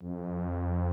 Música